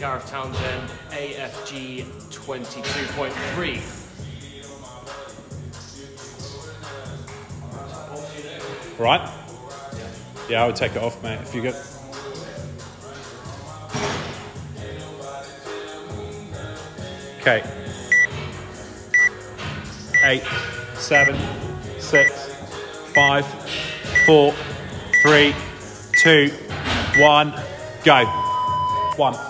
Gareth Townsend, AFG 22.3. Right? Yeah, I would take it off, mate, if you get. Okay. Eight, seven, six, five, four, three, two, one, go. One,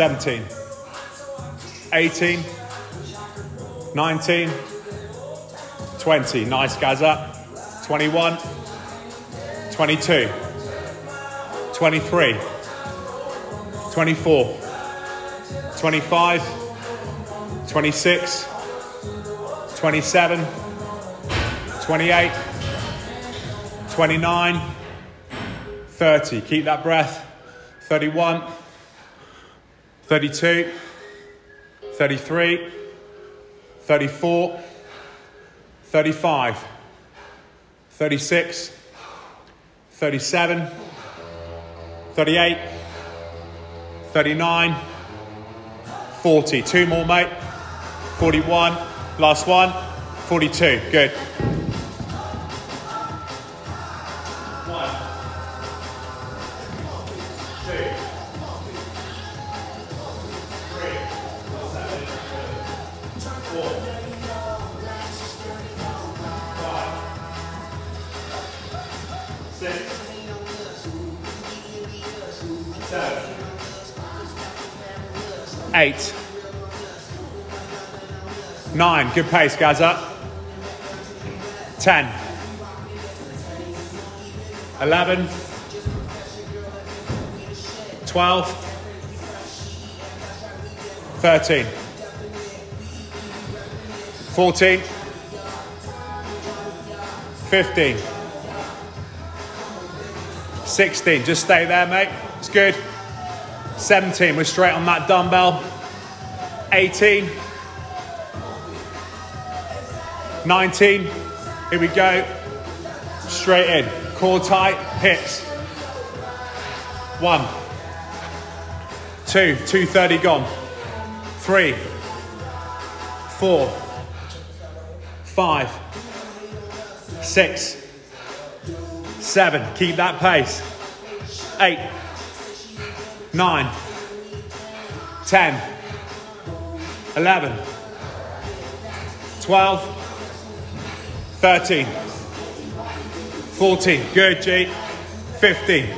seventeen, eighteen, nineteen, twenty. Nice guys up. Twenty-one. 22, 23, 24, 25, 26, 27, 28, 29, 30. Keep that breath. 31, 32, 33, 34, 35, 36, 37, 38, 39, 40. Two more, mate. 41, last one. 42, good. One, eight, nine. Good pace, guys. Up. Ten. Eleven. Twelve. Thirteen. Fourteen. Fifteen. 16, just stay there, mate. It's good. 17, we're straight on that dumbbell. 18. 19, here we go. Straight in. Core tight, hips. One. Two, 230 gone. Three. Four. Five. Six seven, keep that pace, eight, nine, ten, eleven, twelve, thirteen, fourteen, good G, fifteen,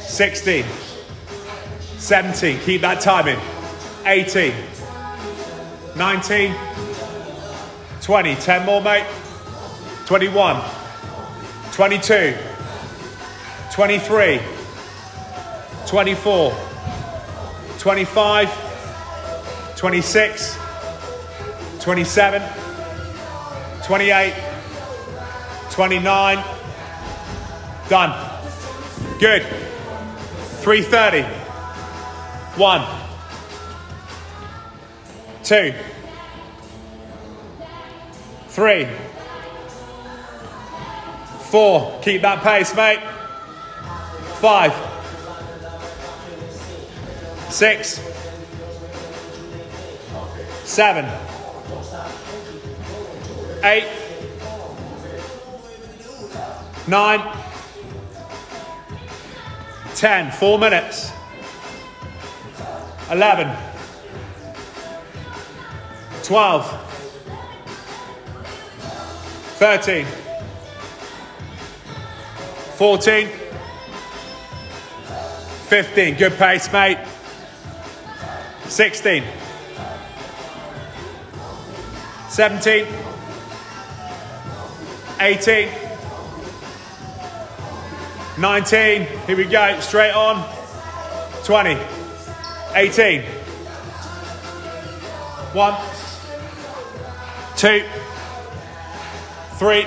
sixteen, seventeen, keep that timing, 18, 19, 20. 10 more mate, twenty-one. 22, 23, 24, 25, 26, 27, 28, 29. Done. Good. 330. One. Two. Three. Four, keep that pace, mate. Five, six, seven, eight, nine, ten. Four minutes. Eleven, twelve, thirteen. 14, 15, good pace, mate. 16, 17, 18, 19, here we go, straight on. 20, 18. One, two, three,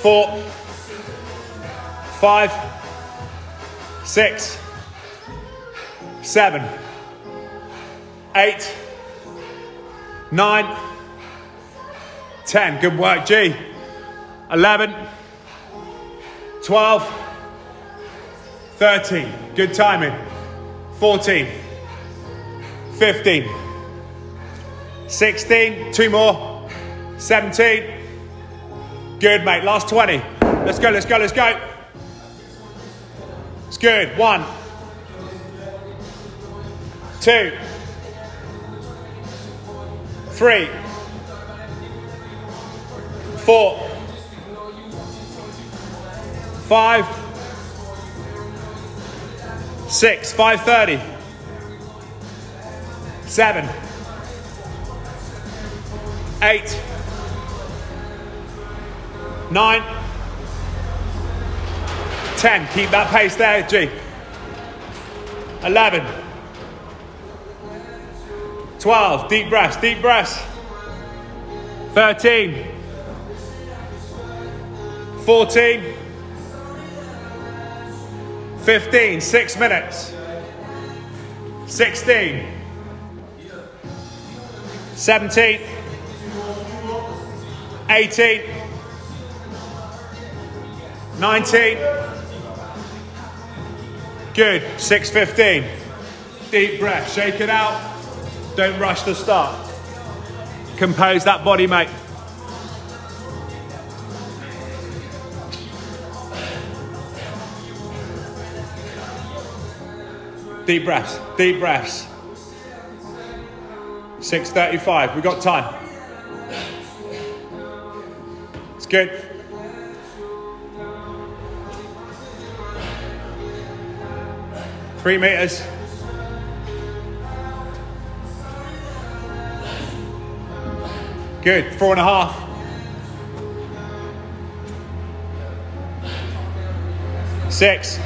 four, five, six, seven, eight, nine, ten. Good work, G. 11, 12, 13. Good timing. 14, 15, 16. Two more. 17. Good, mate. Last 20. Let's go, let's go, let's go. It's good. One, two, three, four, five, six, five thirty, seven, eight, nine, ten. Keep that pace there, G. Eleven. 12, deep breaths, deep breaths. 13, 14, 15, six minutes. 16, 17, 18, 19. Good, 6.15. Deep breath, shake it out. Don't rush the start. Compose that body, mate. Deep breaths, deep breaths. 6.35, we got time. It's good. Three meters. Good, four and a half. Six.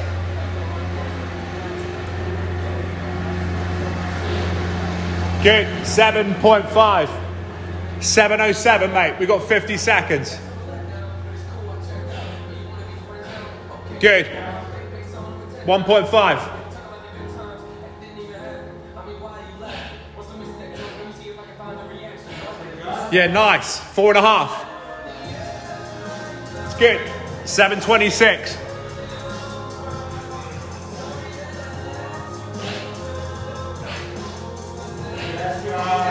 Good, 7.5. 707, mate. We've got 50 seconds. Good. 1.5. Yeah, nice. Four and a half. It's good. 726.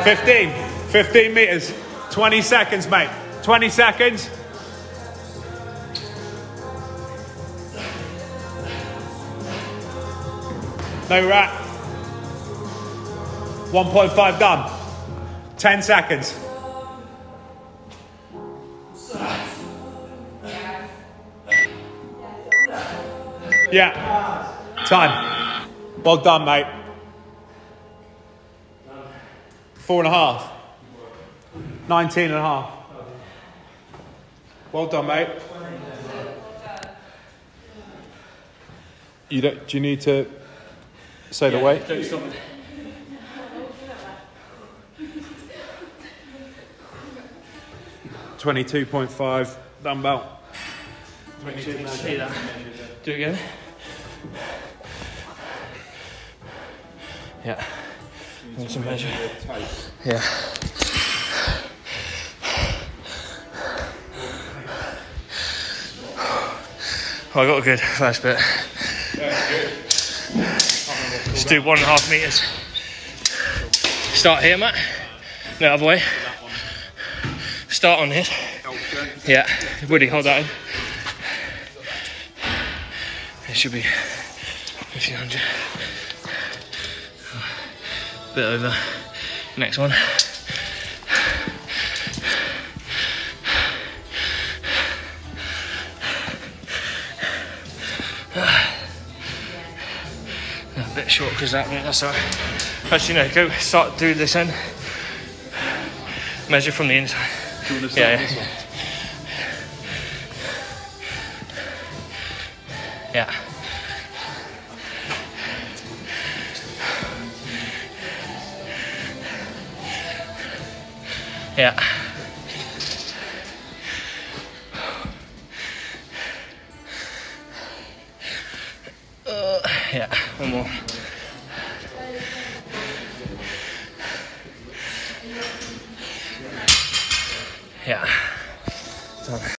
Fifteen. Fifteen meters. Twenty seconds, mate. Twenty seconds. No rat. 1.5 done. 10 seconds. Yeah. Time. Well done, mate. Four and a half. 19 and a half. Well done, mate. You don't, do you need to say the weight? Don't stop. Twenty-two point five dumbbell. Do it again. Yeah. Need to measure. Yeah. Oh, I got a good first bit. Let's do one and a half meters. Start here, Matt. No, other way. Start on this. Yeah, Woody, hold that in. It should be 1500. Bit over. Next one. A bit short because that, that's alright. Actually, no, go start do this end. Measure from the inside doing this, yeah, yeah. this one. Yeah. Yeah. Uh, yeah, one more. Yeah.